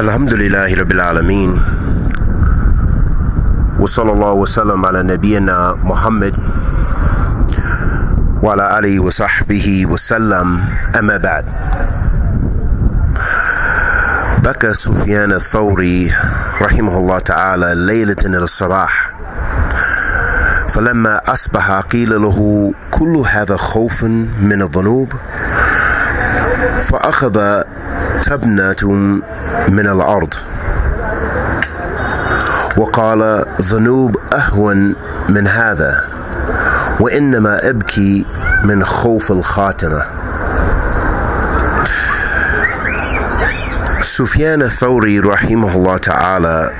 الحمد لله رب العالمين وصلى الله وسلم على نبينا محمد وعلى آله وصحبه وسلم أما بعد بكى سفيان الثوري رحمه الله تعالى ليلة إلى الصباح فلما أصبح قيل له كل هذا خوف من الذنوب فأخذ تبنة من الأرض وقال ذنوب أهون من هذا وإنما أبكي من خوف الخاتمة Sufyan al-Thawri rahimahullah ta'ala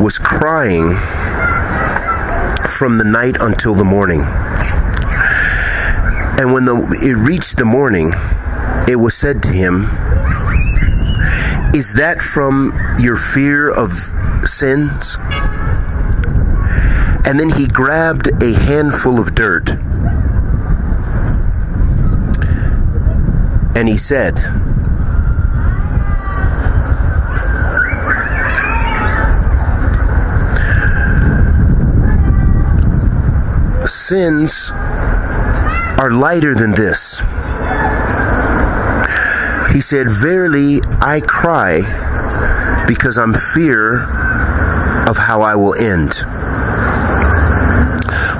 was crying from the night until the morning. And when the, it reached the morning, it was said to him, Is that from your fear of sins? And then he grabbed a handful of dirt and he said, Sins are lighter than this. He said, Verily, I cry because I'm fear of how I will end.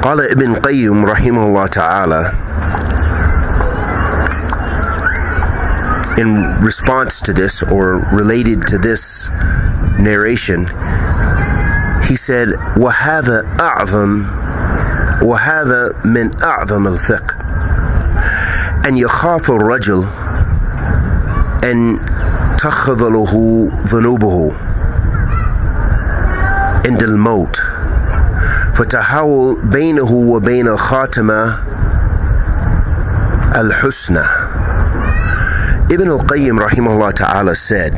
قال ابن قيم رحمه الله تعالى in response to this or related to this narration he said وهذا أعظم وهذا من أعظم الفقه أن يخاف الرجل أن تخذله ذنوبه عند الموت. فتحاول بينه وبين خاتمة الحسنى. Ibn al-Qayyim الله تعالى said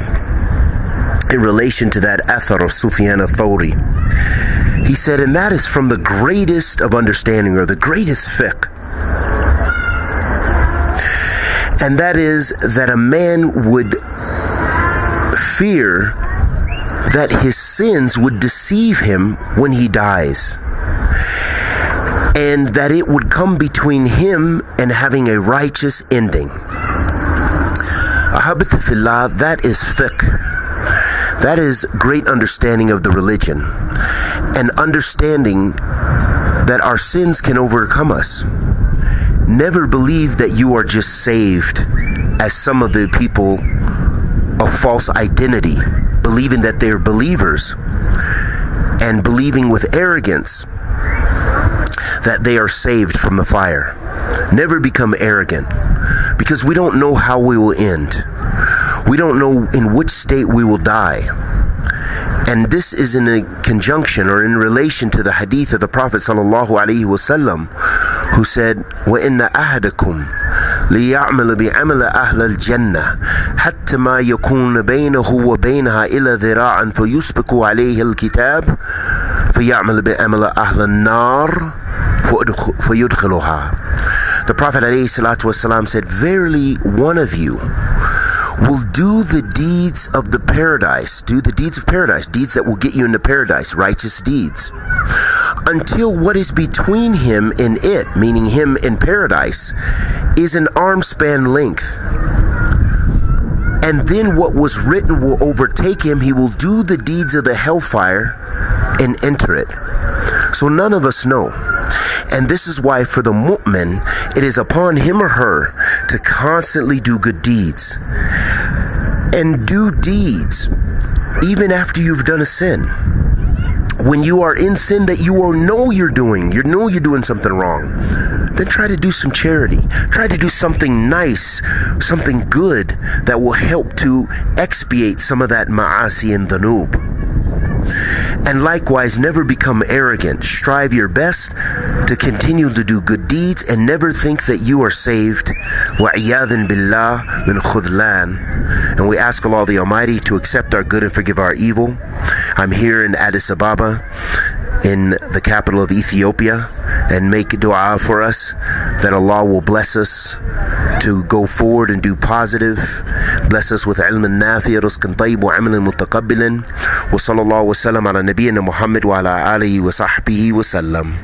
in relation to that athar of Sufyan al-Thawri he said and that is from the greatest of understanding or the greatest fiqh and that is that a man would fear that his sins would deceive him when he dies and that it would come between him and having a righteous ending Ahabathillah, that is fiqh. That is great understanding of the religion and understanding that our sins can overcome us. Never believe that you are just saved as some of the people of false identity, believing that they're believers and believing with arrogance that they are saved from the fire. Never become arrogant because we don't know how we will end. We don't know in which state we will die. And this is in a conjunction or in relation to the hadith of the Prophet sallallahu alaihi wasallam who said, وَإِنَّ أَحَدَكُمْ ليعمل بعمل أهل الجنة حتى ما يكون بينه وبينها إلى ذراع فيسبق عليه الكتاب فيعمل بعمل أهل النار فيدخلها the Prophet ﷺ said, Verily, one of you will do the deeds of the paradise, do the deeds of paradise, deeds that will get you into paradise, righteous deeds, until what is between him and it, meaning him and paradise, is an arm span length. And then what was written will overtake him. He will do the deeds of the hellfire and enter it. So none of us know. And this is why, for the mu'min, it is upon him or her to constantly do good deeds. And do deeds even after you've done a sin. When you are in sin that you know you're doing, you know you're doing something wrong, then try to do some charity. Try to do something nice, something good that will help to expiate some of that ma'asi and dhanub. And likewise, never become arrogant. Strive your best to continue to do good deeds and never think that you are saved. وَعِيَاذٍ بِاللَّهِ مِنْ خُذْلَانٍ And we ask Allah the Almighty to accept our good and forgive our evil. I'm here in Addis Ababa, in the capital of Ethiopia and make a dua for us that Allah will bless us to go forward and do positive. Bless us with ilm nafi, rizqan tayyib wa amal mutaqabbilan. Wa sallallahu wa sallam ala nabiyyina Muhammad wa ala alihi wa sahbihi wa sallam.